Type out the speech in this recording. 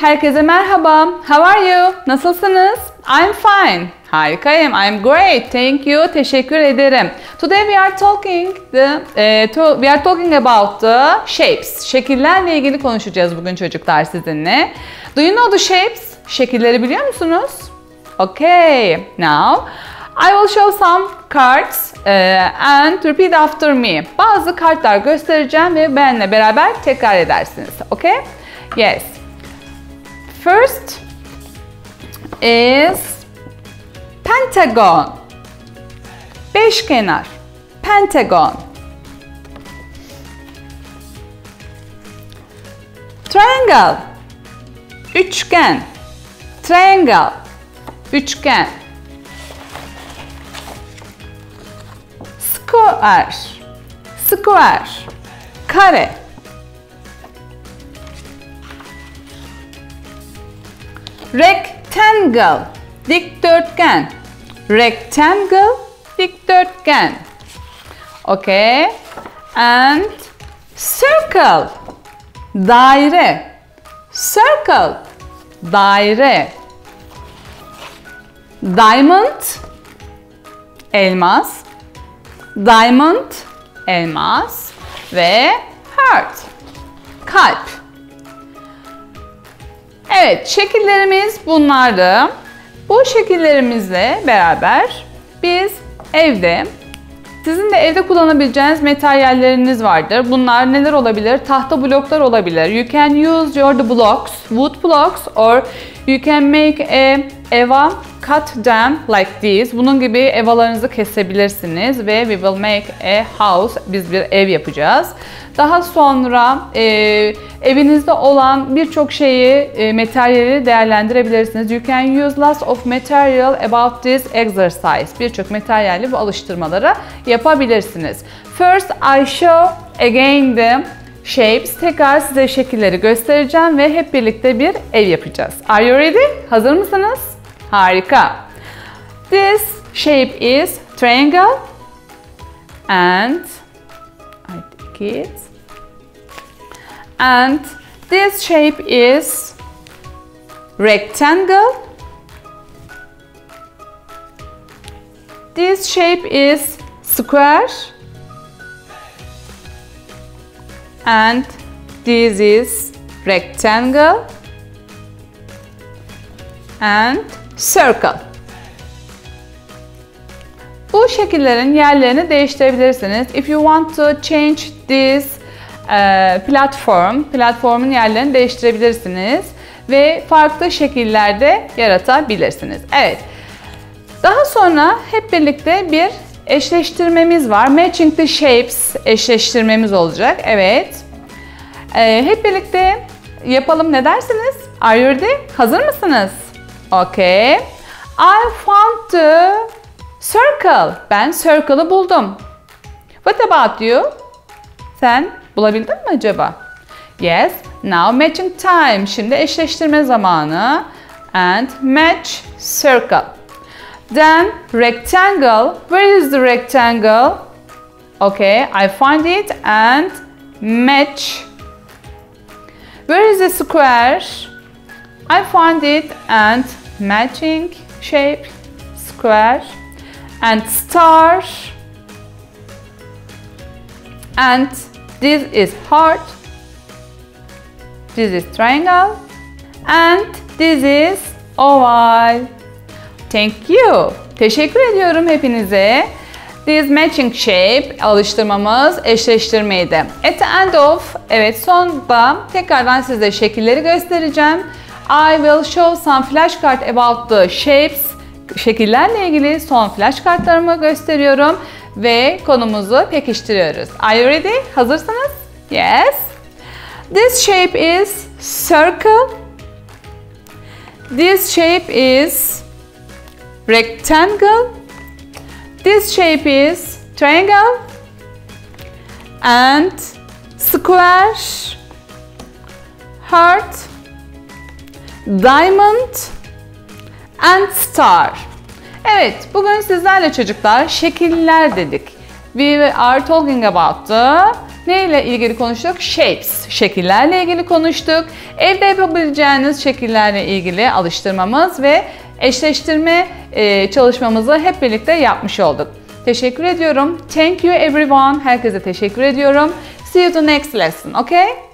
Herkese merhaba. How are you? Nasılsınız? I'm fine. Harikayım. I'm great. Thank you. Teşekkür ederim. Today we are talking the eh, to, we are talking about the shapes. Şekillerle ilgili konuşacağız bugün çocuklar sizinle. Do you know the shapes? Şekilleri biliyor musunuz? Okay. Now I will show some cards eh, and repeat after me. Bazı kartlar göstereceğim ve benimle beraber tekrar edersiniz. Okay? Yes. First is pentagon. Beşkenar. Pentagon. Triangle. Üçgen. Triangle. Üçgen. Square. Square. Kare. Rectangle. Dikdörtgen. Rectangle. Dikdörtgen. Okay. And circle. Daire. Circle. Daire. Diamond. Elmas. Diamond. Elmas. Ve heart. Kalp. Evet, şekillerimiz bunlardı. Bu şekillerimizle beraber biz evde sizin de evde kullanabileceğiniz materyalleriniz vardır. Bunlar neler olabilir? Tahta bloklar olabilir. You can use your blocks, wood blocks or you can make a eva cut them like this. Bunun gibi evalarınızı kesebilirsiniz ve we will make a house. Biz bir ev yapacağız. Daha sonra e, evinizde olan birçok şeyi, e, materyali değerlendirebilirsiniz. You can use lots of material about this exercise. Birçok materyali bu alıştırmalara yapabilirsiniz. First I show again the shapes. Tekrar size şekilleri göstereceğim ve hep birlikte bir ev yapacağız. Are you ready? Hazır mısınız? Harika. This shape is triangle and I it. And this shape is rectangle. This shape is square. And this is rectangle and circle. Bu şekillerin yerlerini değiştirebilirsiniz. If you want to change this uh, platform, platformun yerlerini değiştirebilirsiniz ve farklı şekillerde yaratabilirsiniz. Evet. Daha sonra hep birlikte bir eşleştirmemiz var. Matching the shapes eşleştirmemiz olacak. Evet. Ee, hep birlikte yapalım ne dersiniz? Are you ready? Hazır mısınız? Okay. I found the circle. Ben circle'ı buldum. What about you? Sen bulabildin mi acaba? Yes. Now matching time. Şimdi eşleştirme zamanı. And match circle. Then rectangle. Where is the rectangle? Okay, I find it and match. Where is the square? I find it and matching shape, square and star. And this is heart. This is triangle. And this is oval. Thank you. Teşekkür ediyorum hepinize. This matching shape alıştırmamız eşleştirmeydi. At the end of, evet sonda tekrardan size şekilleri göstereceğim. I will show some flashcard about the shapes. Şekillerle ilgili son flashkartlarımı gösteriyorum ve konumuzu pekiştiriyoruz. Are you ready? Hazırsınız? Yes. This shape is circle. This shape is rectangle. This shape is triangle and square, heart, diamond and star. Evet, bugün sizlerle çocuklar şekiller dedik. We are talking about the Neyle ilgili konuştuk? Shapes, şekillerle ilgili konuştuk. Evde yapabileceğiniz şekillerle ilgili alıştırmamız ve eşleştirme e, çalışmamızı hep birlikte yapmış olduk. Teşekkür ediyorum. Thank you everyone. Herkese teşekkür ediyorum. See you the next lesson, okay?